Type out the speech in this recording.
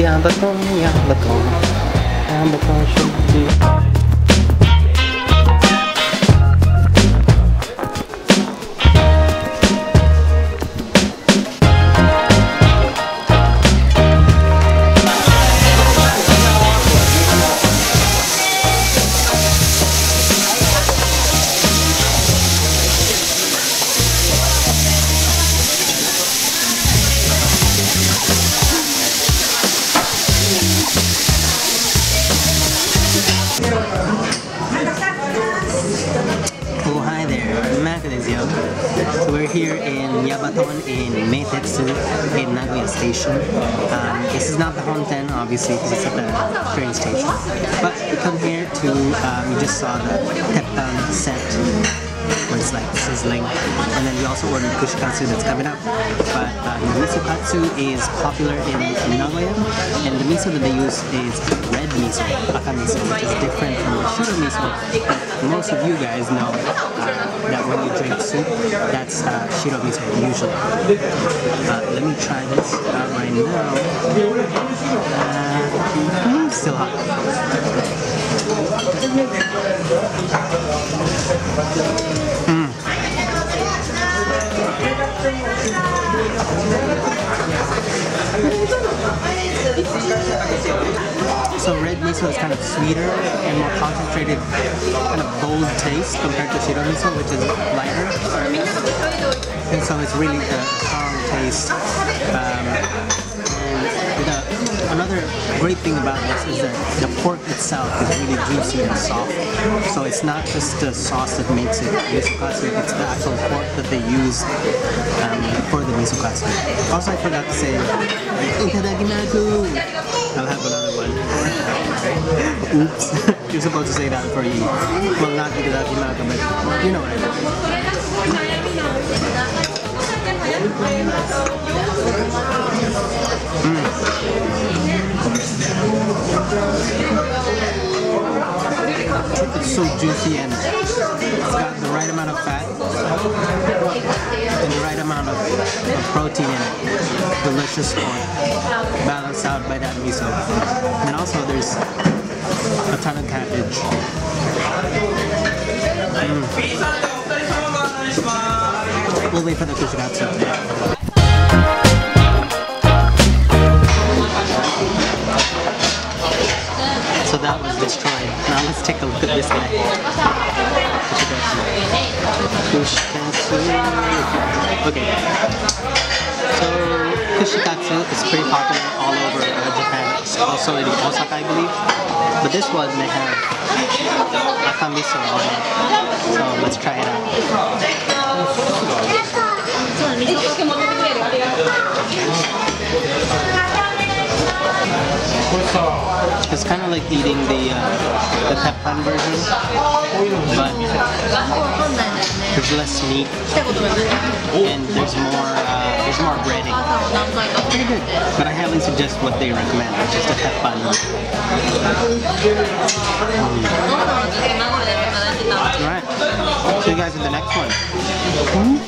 down the one. I'm the one. I'm the phone, should do. We're here in Yabaton in Meitetsu in Nagoya Station. Um, this is not the Honten obviously because it's at the train station. But we come here to, um, you just saw the teppan set where it's like sizzling. And then we also ordered kushikatsu that's coming up. But uh, the miso katsu is popular in Nagoya and the miso that they use is red miso, aka miso, which is different from the shiro miso. Most of you guys know uh, when you drink soup, that's uh, shiro miso usually. Uh, let me try this out right now. Uh, still hot. So red miso is kind of sweeter and more concentrated, kind of bold taste compared to shiro miso, which is lighter. And so it's really a strong taste. Um, and the, another great thing about this is that the pork itself is really juicy and soft. So it's not just the sauce that makes it misokatsu, it's the actual pork that they use um, for the misokatsu. Also, I forgot to say, itadakimasu! I'll have another Oops. You're supposed to say that before you. Well, not itadakimasu, but you know what I mean. Mm. It's so juicy and it's got the right amount of fat and the right amount of, of protein in it. Delicious pork, balanced out by that miso. And also there's a ton of cabbage. Mm. We'll wait for the kushikatsu. So that was destroyed. Now let's take a look at this guy. Kushikatsu. Okay. So kushikatsu is pretty popular all over uh, Japan. Also in Osaka, I believe. But this one they have akamiso on it. So let's try it out. It's kind of like eating the uh, the teppan version, but there's less meat and there's more uh, there's more breading. Pretty good, but I highly suggest what they recommend, which is the teppan. Alright, see you guys in the next one.